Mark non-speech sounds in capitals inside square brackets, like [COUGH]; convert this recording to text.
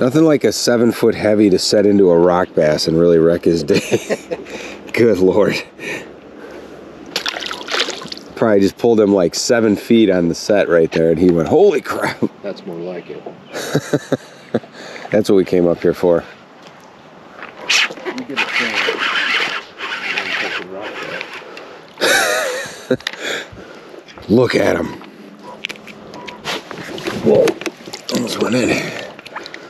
Nothing like a seven foot heavy to set into a rock bass and really wreck his day. [LAUGHS] Good lord. Probably just pulled him like seven feet on the set right there and he went, holy crap. [LAUGHS] That's more like it. That's what we came up here for. [LAUGHS] Look at him. Whoa. Almost went in.